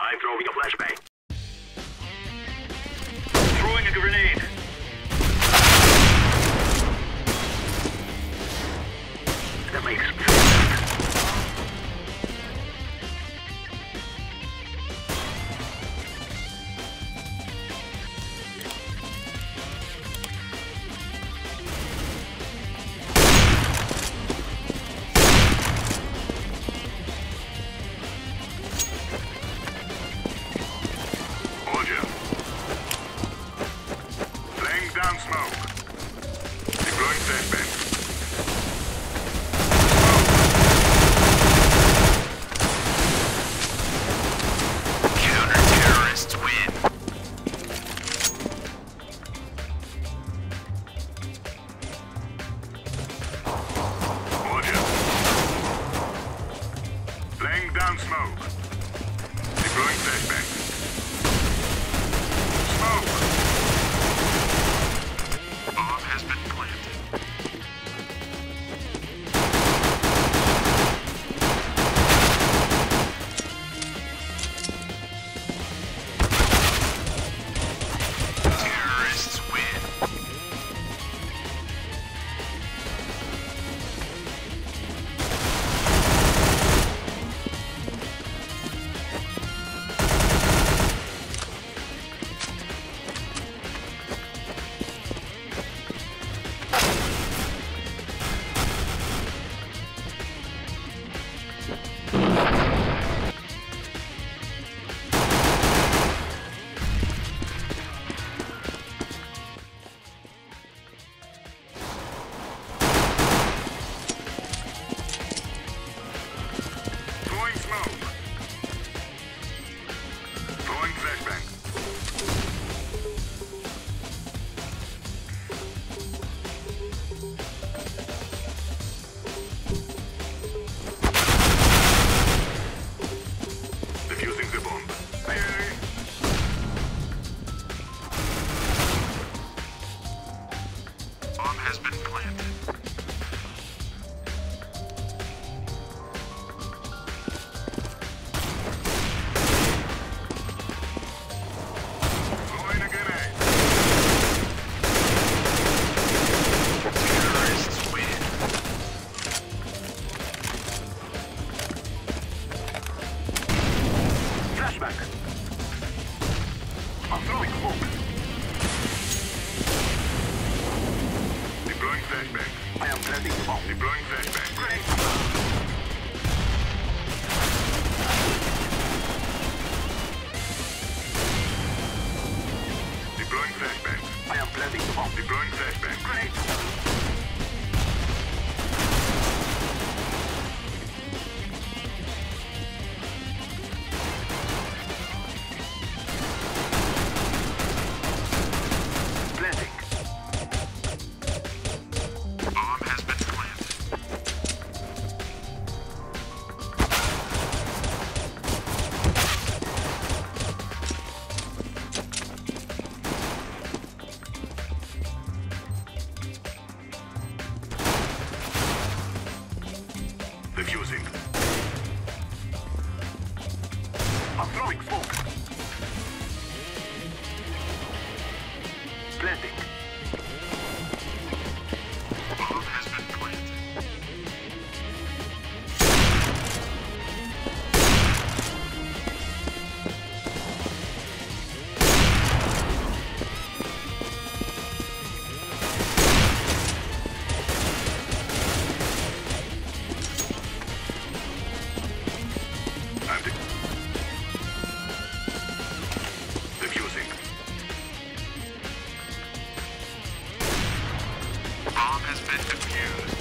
I'm throwing a flashbang. Throwing a grenade. That makes defusing. I'm throwing smoke. Planting. has been defused.